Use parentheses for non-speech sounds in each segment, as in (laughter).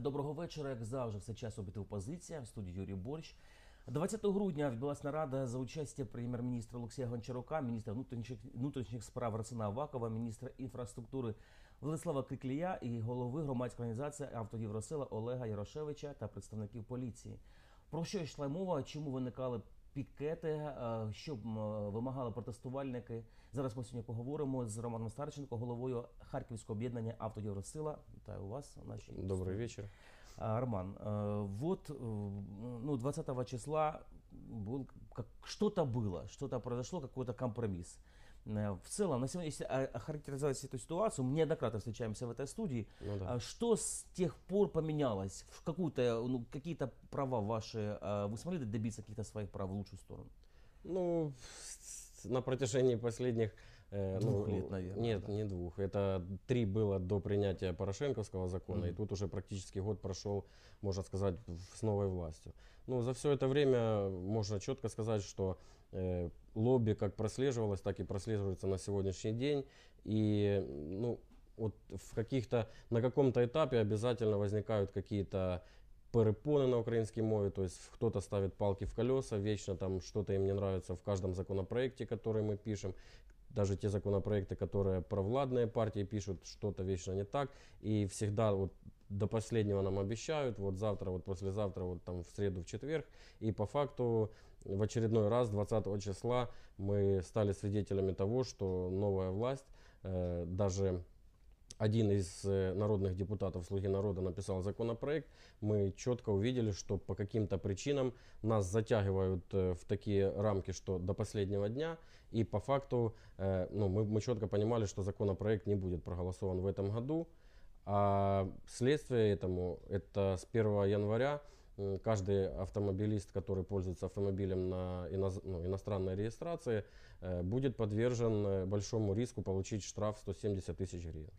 Доброго вечора. Як завжди, все час обіти опозиція в студії Юрій Борщ. 20 грудня відбулася нарада за участі прем'єр-міністра Олексія Гончарука, міністра внутрішніх, внутрішніх справ Рацина Авакова, міністра інфраструктури Владислава Киклія і голови громадської організації «Автоєвросила» Олега Ярошевича та представників поліції. Про що йшла мова? Чому виникали пікети? е, Що м, е, вимагали протестувальники? Зараз ми сьогодні поговоримо з Романом Старченко, головою Харківського об'єднання «Автоєвросила». Вітаю вас в нашій Добрый вечер. а, Роман, э, вот, э, ну, 20 числа был, как, что-то было, что-то произошло, какой-то компромисс. Э, В целом, на сегодня, если о- охарактеризовать эту ситуацию, мы неоднократно встречаемся в этой студии, Ну да. а что с тех пор поменялось? В какую-то, ну, какие-то права ваши, э, вы смогли добиться каких-то своих прав в лучшую сторону? Ну, на протяжении последних... э, Двух ну, лет, наверное, Нет, да. не двух. Это три было до принятия Порошенковского закона, и тут уже практически год прошел, можно сказать, с новой властью. Ну, за все это время можно четко сказать, что э, лобби как прослеживалось, так и прослеживается на сегодняшний день. И, ну, вот в каких-то, на каком-то этапе обязательно возникают какие-то перепоны на украинской мове, то есть кто-то ставит палки в колеса, вечно там что-то им не нравится в каждом законопроекте, который мы пишем, даже те законопроекты, которые провладные партии пишут, что-то вечно не так, и всегда вот до последнего нам обещают, вот завтра, вот послезавтра, вот там в среду, в четверг, и по факту в очередной раз 20 числа мы стали свидетелями того, что новая власть, э, даже один из э, народных депутатов «Слуги народа» написал законопроект, мы четко увидели, что по каким-то причинам нас затягивают э, в такие рамки, что до последнего дня, и по факту ну, мы, мы четко понимали, что законопроект не будет проголосован в этом году, а следствие этому, это с 1 января каждый автомобилист, который пользуется автомобилем на иноз- ну, иностранной регистрации, э, будет подвержен э, большому риску получить штраф 170 тысяч гривен.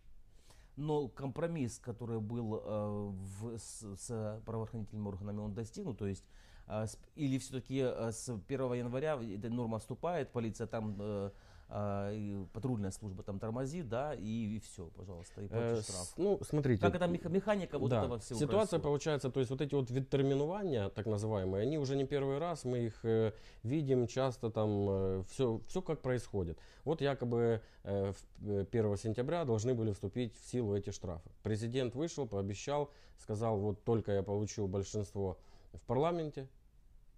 Но компромисс, который был э, в- с, с правоохранительными органами, он достигнут, то есть э, или все-таки с 1 января эта норма вступает, полиция там, э, э, и патрульная служба там тормозит, да, и, все, пожалуйста, и Э, платишь с- штраф. ну, смотрите. Как это меха- механика вот да, этого всего Ситуация происходит? получается, то есть вот эти вот відтермінування, так называемые, они уже не первый раз, мы их э, видим часто там, все, все как происходит. Вот якобы э, в- э, 1 сентября должны были вступить в силу эти штрафы. Президент вышел, пообещал, сказал, вот только я получу большинство в парламенте,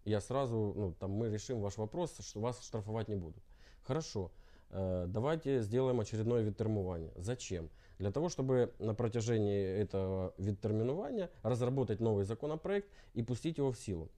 я сразу, ну, там, мы решим ваш вопрос, что вас штрафовать не будут. Хорошо, э, давайте сделаем очередное відтермінування. Зачем? Для того, чтобы на протяжении этого відтермінування разработать новый законопроект и пустить его в силу.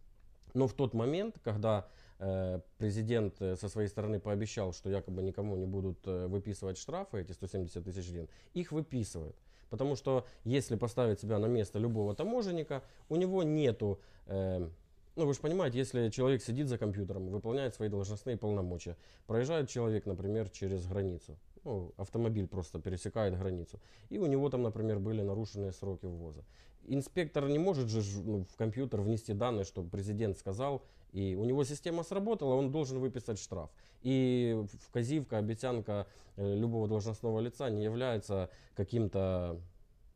Но в тот момент, когда э, президент э, со своей стороны пообещал, что якобы никому не будут э, выписывать штрафы, эти 170 тысяч гривен, их выписывают. Потому что если поставить себя на место любого таможенника, у него нету... э, ну, вы же понимаете, если человек сидит за компьютером, выполняет свои должностные полномочия, проезжает человек, например, через границу, ну, автомобиль просто пересекает границу, и у него там, например, были нарушенные сроки ввоза. Инспектор не может же ну, в компьютер внести данные, что президент сказал, и у него система сработала, он должен выписать штраф. И вказивка, обещанка э, любого должностного лица не является каким-то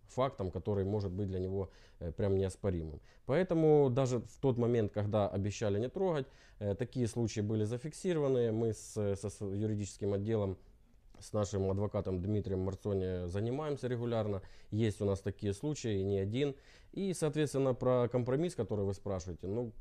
фактом, который может быть для него э, прям неоспоримым. Поэтому даже в тот момент, когда обещали не трогать, э, такие случаи были зафиксированы. Мы с, со с юридическим отделом с нашим адвокатом Дмитрием Марцони занимаемся регулярно. Есть у нас такие случаи, не один. И, соответственно, про компромисс, который вы спрашиваете, ну,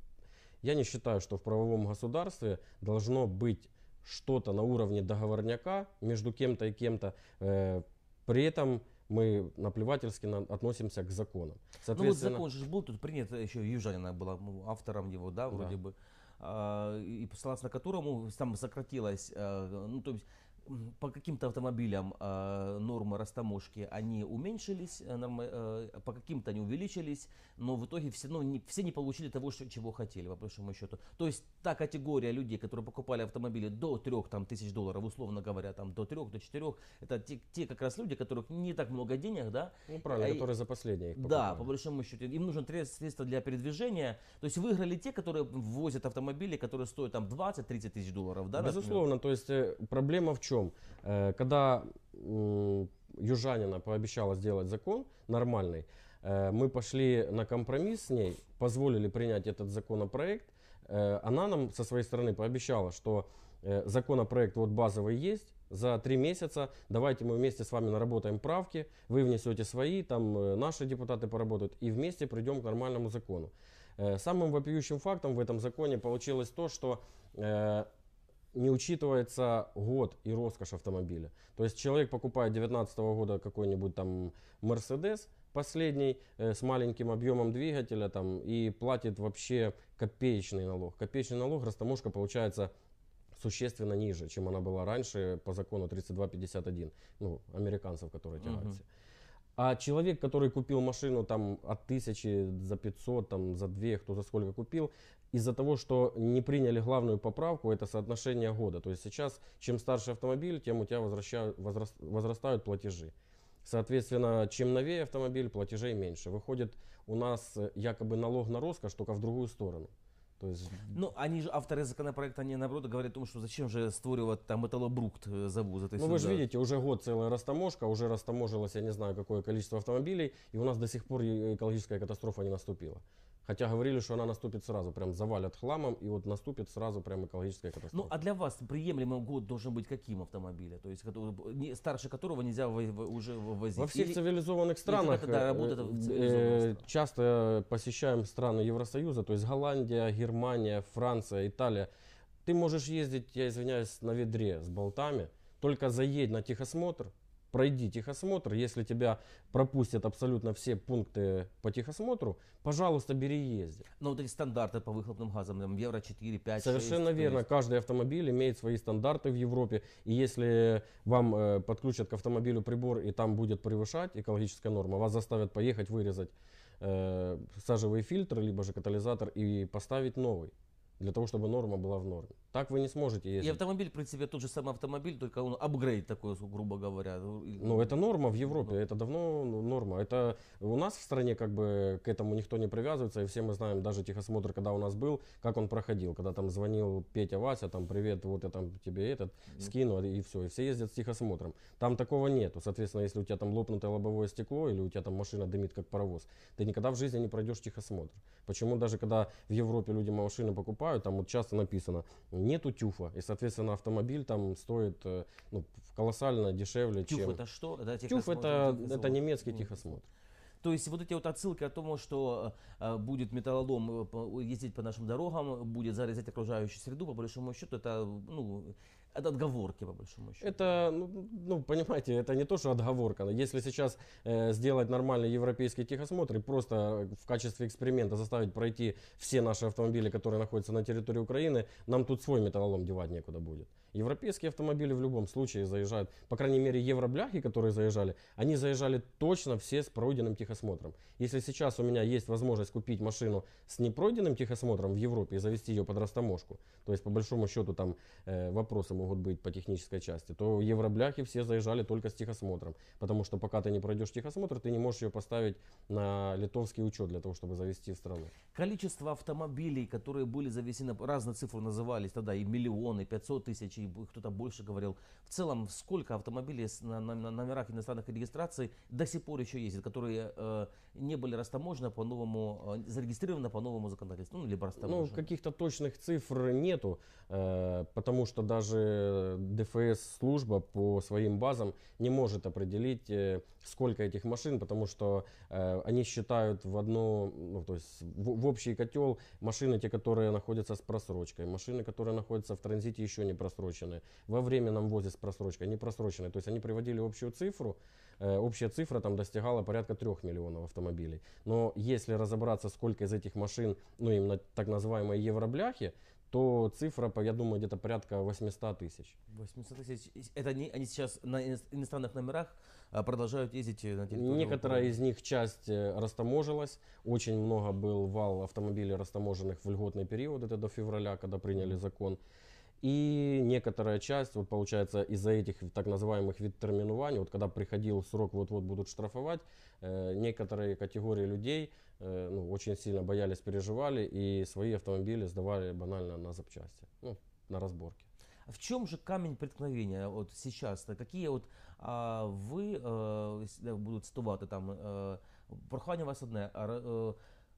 я не считаю, что в правовом государстве должно быть что-то на уровне договорняка между кем-то и кем-то. Э, при этом мы наплевательски на- относимся к законам. Ну вот Соответственно, закон же был тут принят, еще Южанина была автором его, да, вроде бы, а, и согласно которому там сократилось, а, ну то есть по каким-то автомобилям а, нормы растаможки они уменьшились, а, нормы, а, по каким-то они увеличились, но в итоге все, ну, не, все не получили того, что- чего хотели, по большому счету. То есть та категория людей, которые покупали автомобили до 3 там, тысяч долларов, условно говоря, там, до 3, до 4, это те, те как раз люди, которых не так много денег, да, ну, правильно, а которые за последние их да, покупали. по большому счету. Им нужно средства для передвижения. То есть выиграли те, которые ввозят автомобили, которые стоят там 20-30 тысяч долларов, да? например? Безусловно, то есть э, проблема в чем? Э, Когда Южанина пообещала сделать закон нормальный, э, мы пошли на компромисс с ней, позволили принять этот законопроект. Э, Она нам со своей стороны пообещала, что законопроект вот базовый есть, за три месяца давайте мы вместе с вами наработаем правки, вы внесете свои, там наши депутаты поработают, и вместе придем к нормальному закону. Самым вопиющим фактом в этом законе получилось то, что не учитывается год и роскошь автомобиля. То есть человек покупает 2019 года какой-нибудь там Мерседес последний э, с маленьким объемом двигателя там и платит вообще копеечный налог. Копеечный налог растаможка получается существенно ниже, чем она была раньше по закону 3251, ну, американцев, которые тягаются. А человек, который купил машину там от тысячи за 500, там за 2, кто за сколько купил, из-за того, что не приняли главную поправку, это соотношение года. То есть сейчас, чем старше автомобиль, тем у тебя возвращают, возрас- возрастают платежи. Соответственно, чем новее автомобиль, платежей меньше. Выходит, у нас э, якобы налог на роскошь только в другую сторону. То есть Ну, они же, авторы законопроекта, они наоборот говорят о том, что зачем же створювати там металлобрукт э, завозити Ну вы же видите, уже год целая растаможка, уже растаможилось я не знаю какое количество автомобилей, и у нас до сих пор и- экологическая катастрофа не наступила. Хотя говорили, что она наступит сразу, прям завалят хламом, и вот наступит сразу прям экологическая Ну, катастрофа. а для вас приемлемый год должен быть каким автомобиля? То есть, который- старше которого нельзя вы- вы- уже ввозить? Во всех Или- цивилизованных странах это, да, э, в э, цивилизованных э, странах. часто посещаем страны Евросоюза, то есть Голландия, Германия, Франция, Италия. Ты можешь ездить, я извиняюсь, на ведре с болтами, только заедь на техосмотр, пройди техосмотр, если тебя пропустят абсолютно все пункты по техосмотру, пожалуйста, бери и езди. Ну, вот эти стандарты по выхлопным газам, там, Евро 4, 5, Совершенно 6, верно. то есть- Каждый автомобиль имеет свои стандарты в Европе. И если вам э, подключат к автомобилю прибор и там будет превышать экологическая норма, вас заставят поехать вырезать э, сажевый фильтр, либо же катализатор и поставить новый. Для того, чтобы норма была в норме. Так вы не сможете И ездить. автомобиль, в принципе, тот же самый автомобиль, только он апгрейд такой, грубо говоря. Ну, это норма в Европе, это давно ну, норма. Это у нас в стране как бы к этому никто не привязывается, и все мы знаем, даже техосмотр, когда у нас был, как он проходил, когда там звонил Петя, Вася, там, привет, вот я там тебе этот скину, и все, и все ездят с техосмотром. Там такого нету, соответственно, если у тебя там лопнутое лобовое стекло, или у тебя там машина дымит как паровоз, ты никогда в жизни не пройдешь техосмотр. Почему даже когда в Европе люди машины покупают, там вот часто написано, нету тюфа, и, соответственно, автомобиль там стоит э, ну, колоссально дешевле, Тюф чем... это что? Это Тюф это, это немецкий Ну, техосмотр. То есть вот эти вот отсылки о том, что э, будет металлолом э, ездить по нашим дорогам, будет зарезать окружающую среду, по большому счету, это, ну, это отговорки, по большому счету. Это, ну, ну, понимаете, это не то, что отговорка. Если сейчас э, сделать нормальный европейский техосмотр и просто в качестве эксперимента заставить пройти все наши автомобили, которые находятся на территории Украины, нам тут свой металлолом девать некуда будет. Европейские автомобили в любом случае заезжают, по крайней мере, евробляхи, которые заезжали, они заезжали точно все с пройденным техосмотром. Если сейчас у меня есть возможность купить машину с непройденным техосмотром в Европе и завести ее под растаможку, то есть по большому счету там э, вопросы могут быть по технической части, то евробляхи все заезжали только с техосмотром, потому что пока ты не пройдешь техосмотр, ты не можешь ее поставить на литовский учет для того, чтобы завести в страну. Количество автомобилей, которые были завезены, разные цифры назывались тогда, и миллионы, и 500 тысяч, и кто-то больше говорил. В целом, сколько автомобилей на, на- на номерах иностранных регистраций до сих пор еще ездят, которые э, не были растаможены по новому, э, зарегистрированы по новому законодательству, ну, либо Ну, растаможены. каких-то точных цифр нету, э, потому что даже ДФС-служба по своим базам не может определить, э, сколько этих машин, потому что э, они считают в одну, ну, то есть в, в общий котел машины, те, которые находятся с просрочкой, машины, которые находятся в транзите еще не просроченные, во временном ввозе с просрочкой, не просроченные. То есть они приводили общую цифру, э, общая цифра там достигала порядка 3 миллионов автомобилей. Но если разобраться, сколько из этих машин, ну именно так называемые евробляхи, то цифра, по- я думаю, где-то порядка 800 тысяч. 800 тысяч. Это они, они сейчас на ино- иностранных номерах а, продолжают ездить э, на территории Некоторая Украины. из них часть э, растаможилась. Очень много был вал автомобилей растаможенных в льготный период, это до февраля, когда приняли закон. И некоторая часть, вот получается, из-за этих так называемых відтермінувань, вот когда приходил срок, вот-вот будут штрафовать, э, некоторые категории людей э, ну, очень сильно боялись, переживали и свои автомобили сдавали банально на запчасти, ну, на разборки. В чем же камень преткновения вот сейчас? Какие вот а, вы э, э, будут цитувати там е, Прохання у вас одне. а, е,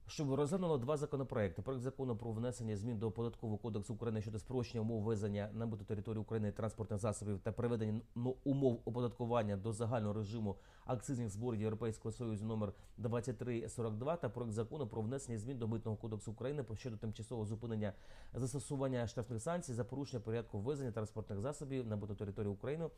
Щоб розглянуло два законопроекти. Проект закону про внесення змін до податкового кодексу України щодо спрощення умов везення на території України транспортних засобів та приведення умов оподаткування до загального режиму акцизних зборів Європейського Союзу номер 2342 та проект закону про внесення змін до митного кодексу України по- щодо тимчасового зупинення застосування штрафних санкцій за порушення порядку ввезення транспортних засобів на митну територію України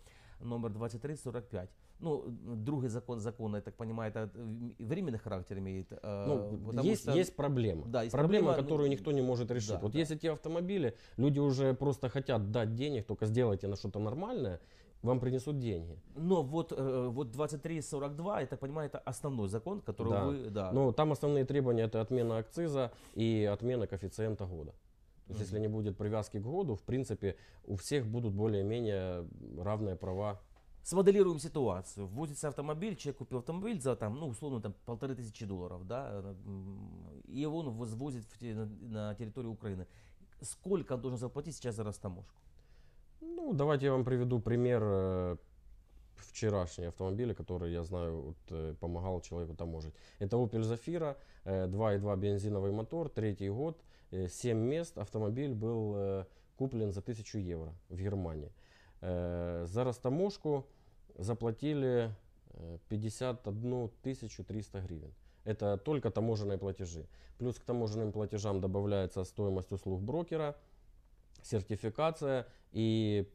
номер 2345. Ну, другий закон, закон, я так понимаю, это э, временный характер имеет. э, Ну, потому есть, что- есть проблема. Да, есть проблема, проблема, ну, которую никто не может решить. да, вот да. есть эти автомобили, люди уже просто хотят дать денег, только сделайте на что-то нормальное, вам принесут деньги. Но вот, э, вот 2342, я так понимаю, это основной закон, который Да. вы... Да. Но там основные требования это отмена акциза и отмена коэффициента года. То есть, если не будет привязки к году, в принципе, у всех будут более-менее равные права. Смоделируем ситуацию. Ввозится автомобиль, человек купил автомобиль за там, ну, условно, там полторы тысячи долларов, да, э, и он возвозит на территорию Украины. Сколько он должен заплатить сейчас за растаможку? Ну, давайте я вам приведу пример э, вчерашней автомобиля, который, я знаю, вот, э, помогал человеку таможить. Это Opel Zafira, э, 2.2 бензиновый мотор, третий год, 7 мест. Автомобиль был э, куплен за 1000 евро в Германии. Э, За растаможку заплатили э, 51 300 гривен. Это только таможенные платежи. Плюс к таможенным платежам добавляется стоимость услуг брокера, сертификация и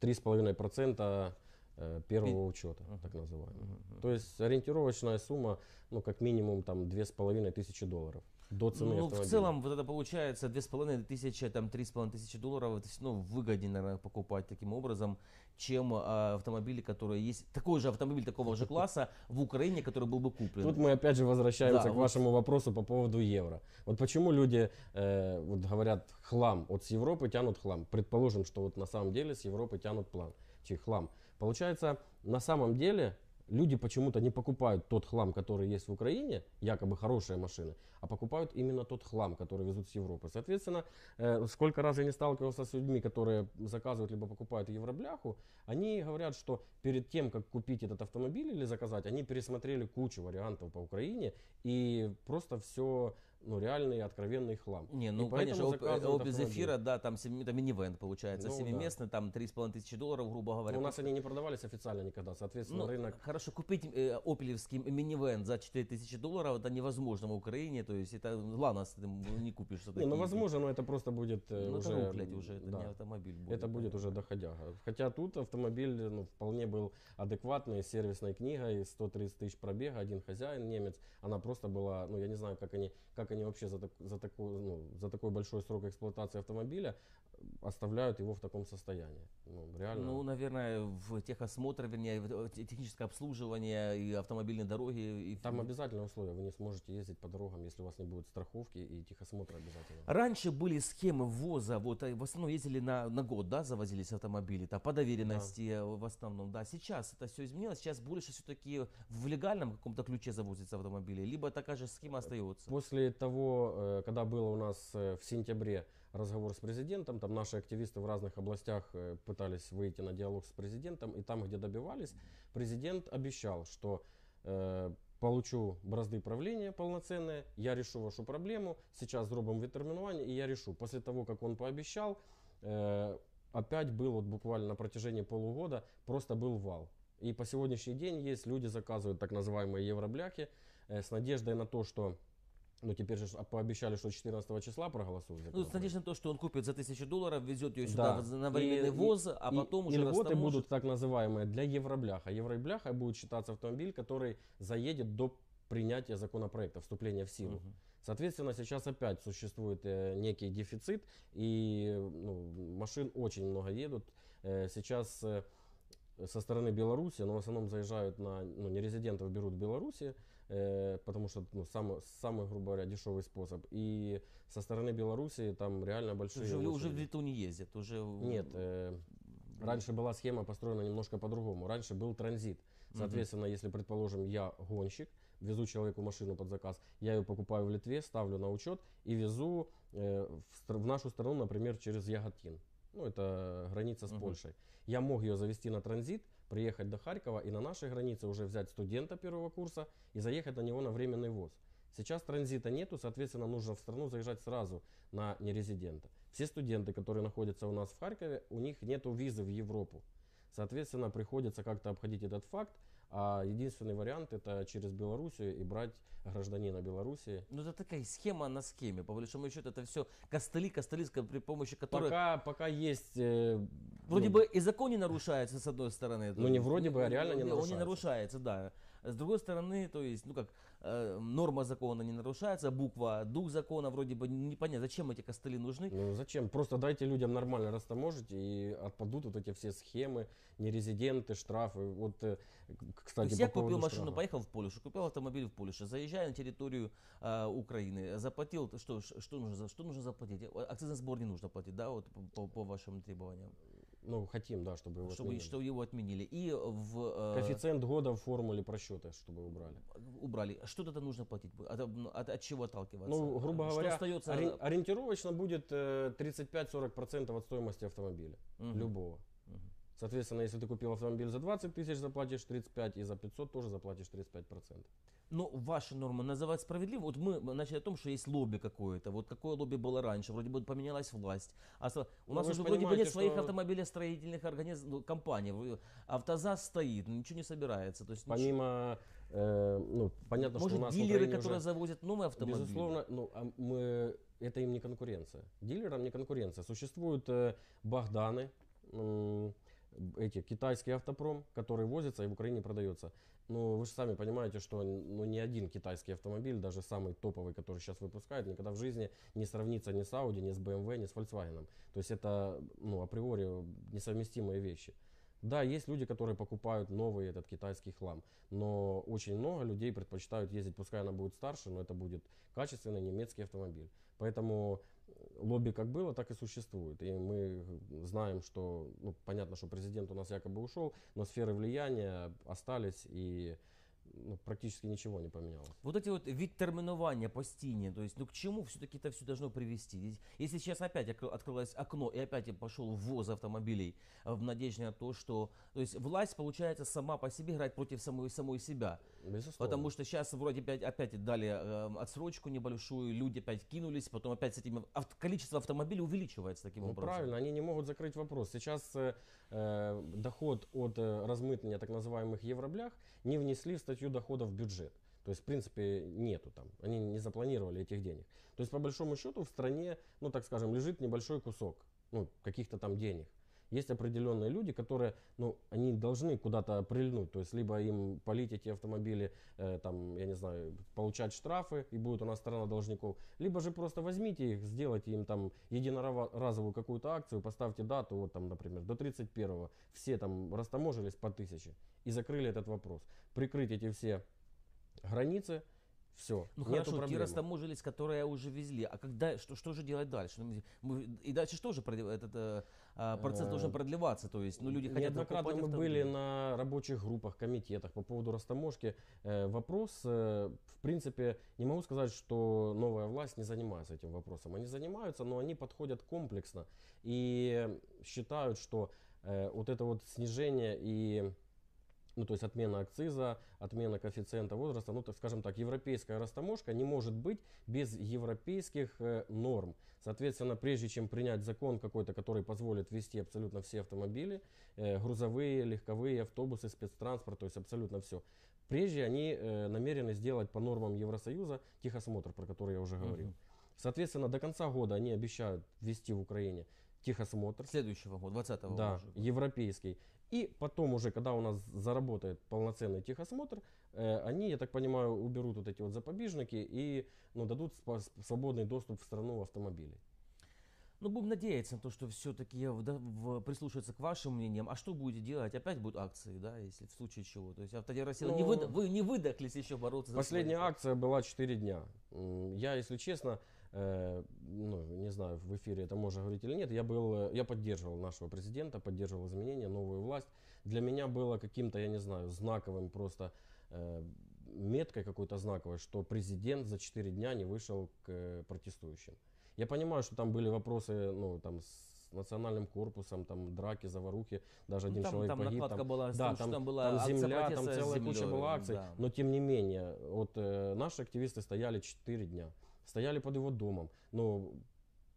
3,5% э, первого учета, Мгм. так называемого. Мгм. То есть ориентировочная сумма, ну, как минимум, там, 2,5 тысячи долларов до цены Ну, в автомобиля. целом, вот это получается 2,5 тысячи, там 3,5 тысячи долларов, это равно выгоднее, наверное, покупать таким образом, чем а, автомобили, которые есть, такой же автомобиль такого же (laughs) класса в Украине, который был бы куплен. Тут мы опять же возвращаемся Да, к вот. вашему вопросу по поводу евро. Вот почему люди э, вот говорят хлам, вот с Европы тянут хлам. Предположим, что вот на самом деле с Европы тянут план, чи хлам. Получается, на самом деле люди почему-то не покупают тот хлам, который есть в Украине, якобы хорошие машины, а покупают именно тот хлам, который везут с Европы. Соответственно, э, сколько раз я не сталкивался с людьми, которые заказывают либо покупают евробляху, они говорят, что перед тем, как купить этот автомобиль или заказать, они пересмотрели кучу вариантов по Украине и просто все, ну, реальный откровенный хлам. Не, И ну, поэтому конечно, Оп- Opel автомобиль. Zafira, да, там семи- это минивэн получается, Ну, да. семиместный, там 3,5 тысячи долларов, грубо говоря. Но у нас они не продавались официально никогда, соответственно, Ну, рынок... хорошо, купить э, опелевский минивэн за 4000 долларов, это невозможно в Украине, то есть это ладно, ты не купишь. Не, ну возможно, но это просто будет э, Ну, уже... это рухлядь уже, это да. не автомобиль будет. Это будет уже доходяга. Хотя тут автомобиль ну, вполне был адекватный, с сервисной книгой, 130 тысяч пробега, один хозяин, немец. Она просто была, ну я не знаю, как они, как они вообще за, так- за, такой, ну, за такой большой срок эксплуатации автомобиля оставляют его в таком состоянии. Ну, реально. Ну, наверное, в техосмотр, вернее, в э, те- техническое обслуживание и автомобильные дороги. И Там обязательное условие, вы не сможете ездить по дорогам, если у вас не будет страховки и техосмотра обязательно. Раньше были схемы ввоза, вот э, в основном ездили на, на год, да, завозились автомобили, там, по доверенности э, в основном, да. Сейчас это все изменилось, сейчас больше все-таки в легальном каком-то ключе завозятся автомобили, либо такая же схема остается. После того, когда было у нас в сентябре разговор с президентом, там наши активисты в разных областях э, пытались выйти на диалог с президентом, и там, где добивались, президент обещал, что э, получу бразды правления полноценные, я решу вашу проблему, сейчас зробим відтермінування, и я решу. После того, как он пообещал, э, опять был вот буквально на протяжении полугода, просто был вал. И по сегодняшний день есть люди заказывают так называемые евробляхи э, с надеждой на то, что ну теперь же ж пообещали, что 14 числа проголосуют. Ну, с надеждой на то, что он купит за тысячу долларов, везет ее Да. сюда в- на временный И- ввоз, а и- потом и уже льготы растаможит. будут так называемые для евробляха. Евробляха будет считаться автомобиль, который заедет до принятия законопроекта, вступления в силу. Мгм. Соответственно, сейчас опять существует э, некий дефицит, и ну, машин очень много едут. Э, сейчас э, со стороны Беларуси, но в основном заезжают на, ну, не резидентов берут в Беларуси, э, потому что ну, самый, самый, грубо говоря, дешевый способ. И со стороны Беларуси там реально большие Уже, в- уже в. Литву не ездят, уже... Нет, э, раньше была схема построена немножко по-другому. Раньше был транзит. Соответственно, если, предположим, я гонщик, везу человеку машину под заказ, я ее покупаю в Литве, ставлю на учет и везу э, в, в нашу страну, например, через Яготин. Ну, это граница с Мгм. Польшей. Я мог ее завести на транзит, приехать до Харькова и на нашей границе уже взять студента первого курса и заехать на него на временный ввоз. Сейчас транзита нету, соответственно, нужно в страну заезжать сразу на нерезидента. Все студенты, которые находятся у нас в Харькове, у них нету визы в Европу. Соответственно, приходится как-то обходить этот факт, а единственный вариант это через Белоруссию и брать гражданина Белоруссии. Ну, это такая схема на схеме. По большому счету, это все костыли, костыли, при помощи которых... Пока, пока есть... э, Вроде ну, бы и закон не нарушается, с одной стороны. Ну, не вроде бы, а реально не Он не нарушается. нарушается, да. С другой стороны, то есть, ну как, э, норма закона не нарушается, буква, дух закона вроде бы непонятно, зачем эти костыли нужны. Ну зачем? Просто дайте людям нормально растаможить и отпадут вот эти все схемы, нерезиденты, штрафы. Вот, э, к- То кстати, есть по я купил машину, поехал в Польшу, купил автомобиль в Польше, заезжаю на территорию э, Украины, заплатил, что, что, нужно, что нужно заплатить? Акцизный сбор не нужно платить, да, вот по- по вашим требованиям, Ну, хотим, да, чтобы его чтобы, отменили. что его отменили. И в, э, Коэффициент года в формуле просчета, чтобы убрали. убрали. Что тогда нужно платить? От, от, от чего отталкиваться? Ну, грубо Что говоря, остается? ори- ориентировочно будет э, 35-40% от стоимости автомобиля. Мгм. Любого. Мгм. Соответственно, если ты купил автомобиль за 20 тысяч, заплатишь 35, и за 500 тоже заплатишь 35%. Ну, ваши нормы называть справедливо. Вот мы начали о том, что есть лобби какое-то. Вот какое лобби было раньше? Вроде бы поменялась власть. А у Ну, нас уже вроде бы нет своих что- автомобилестроительных организ... ну, компаний. Автозас стоит, ничего не собирается. То есть, ничего- Помимо, э, ну, понятно, Может, что у нас дилеры, которые уже- завозят новые автомобили? Безусловно, ну, а мы, это им не конкуренция. Дилерам не конкуренция. Существуют э, Богданы, м, эти китайский автопром, который возится и в Украине продается. Но вы же сами понимаете, что ну, ни один китайский автомобиль, даже самый топовый, который сейчас выпускают, никогда в жизни не сравнится ни с Audi, ни с BMW, ни с Volkswagen. То есть это ну, априори несовместимые вещи. Да, есть люди, которые покупают новый этот китайский хлам, но очень много людей предпочитают ездить, пускай она будет старше, но это будет качественный немецкий автомобиль. Поэтому лобби как было, так и существует. И мы знаем, что, ну, понятно, что президент у нас якобы ушел, но сферы влияния остались и ну, практически ничего не поменялось. Вот эти вот відтермінування постійні, то есть, ну к чему все-таки это все должно привести? Ведь Если сейчас опять окро- открылось окно и опять пошел ввоз автомобилей э, в надежде на то, что, то есть власть, получается, сама по себе играет против самой, самой себя. Безусловно. Потому что сейчас вроде опять, опять дали э, отсрочку небольшую, люди опять кинулись, потом опять с этим авт- количество автомобилей увеличивается таким Ну, образом. правильно, они не могут закрыть вопрос. Сейчас э, э, доход от э, размытнения так называемых евроблях не внесли в статью дохода в бюджет. То есть, в принципе, нету там. Они не запланировали этих денег. То есть, по большому счету, в стране, ну, так скажем, лежит небольшой кусок, ну, каких-то там денег. Есть определенные люди, которые, ну, они должны куда-то прильнуть. То есть, либо им полить эти автомобили, э, там, я не знаю, получать штрафы, и будет у нас страна должников. Либо же просто возьмите их, сделайте им там единоразовую какую-то акцию, поставьте дату, вот там, например, до 31-го. Все там растаможились по тысяче и закрыли этот вопрос. Прикрыть эти все границы, все. Ну хорошо, те растаможились, которые уже везли. А когда, что, что же делать дальше? Ну, мы- и дальше что же этот э, а, процесс Э, должен продлеваться? То есть, ну люди хотят Неоднократно мы были на рабочих группах, комитетах по поводу растаможки. Э, Вопрос, э, в принципе, не могу сказать, что новая власть не занимается этим вопросом. Они занимаются, но они подходят комплексно и считают, что э, вот это вот снижение и ну, то есть отмена акциза, отмена коэффициента возраста, ну, так скажем так, европейская растаможка не может быть без европейских э, норм. Соответственно, прежде чем принять закон какой-то, который позволит ввести абсолютно все автомобили, э, грузовые, легковые, автобусы, спецтранспорт, то есть абсолютно все, прежде они э, намерены сделать по нормам Евросоюза техосмотр, про который я уже говорил. Мгм. Соответственно, до конца года они обещают ввести в Украине техосмотр. Следующего года, 20-го Да, уже. европейский. И потом уже, когда у нас заработает полноценный техосмотр, э, они, я так понимаю, уберут вот эти вот запобежники и ну, дадут свободный доступ в страну автомобилей. Ну, будем надеяться на то, что все-таки прислушаются к вашим мнениям. А что будете делать? Опять будут акции, да, если в случае чего? То есть автодер России, Ну, не выда- вы не выдохлись еще бороться за Последняя свои. акция была 4 дня. Я, если честно, ну, не знаю, в эфире это можно говорить или нет, я, был, э, я поддерживал нашего президента, поддерживал изменения, новую власть. Для меня было каким-то, я не знаю, знаковым просто э, меткой какой-то знаковой, что президент за 4 дня не вышел к э, протестующим. Я понимаю, что там были вопросы, ну, там, с национальным корпусом, там драки, заварухи, даже Ну, один там- человек там погиб. накладка была с да, там, там была там земля, там целая куча была акций. да. Но тем не менее, вот э, наши активисты стояли 4 дня, стояли под его домом. Но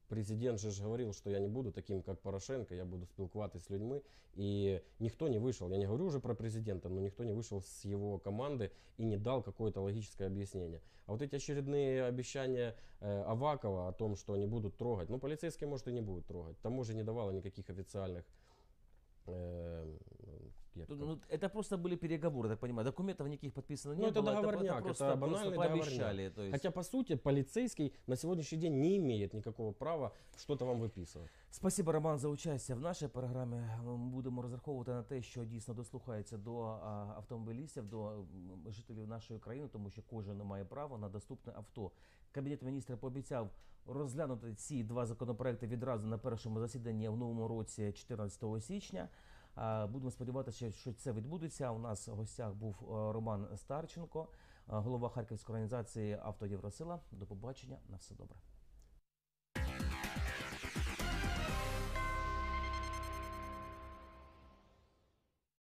президент же говорил, что я не буду таким, как Порошенко, я буду спілкуватися с людьми. И никто не вышел, я не говорю уже про президента, но никто не вышел с его команды и не дал какое-то логическое объяснение. А вот эти очередные обещания э, Авакова о том, что они будут трогать, ну полицейские, может, и не будут трогать. Тому же не давало никаких официальных э, як Тут, там, ну, это просто были переговоры, я так понимаю. Документов никаких подписано Ну, не это было. договорняк, это просто, банальный просто пообещали. То есть. Хотя, по сути, полицейский на сегодняшний день не имеет никакого права что-то вам выписывать. Спасибо, Роман, за участие в нашій програмі. Ми будемо розраховувати на те, що дійсно дослухається до а, автомобілістів, до м, жителів нашої країни, тому що кожен має право на доступне авто. Кабінет міністрів пообіцяв розглянути ці два законопроекти відразу на першому засіданні в новому році, 14 січня. А, Будемо сподіватися, що це відбудеться. У нас в гостях був е, Роман Старченко, е, голова Харківської організації Авто Євросила. До побачення, на все добре.